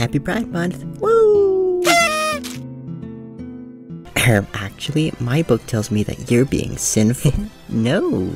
Happy Pride Month. Woo! Actually, my book tells me that you're being sinful. no.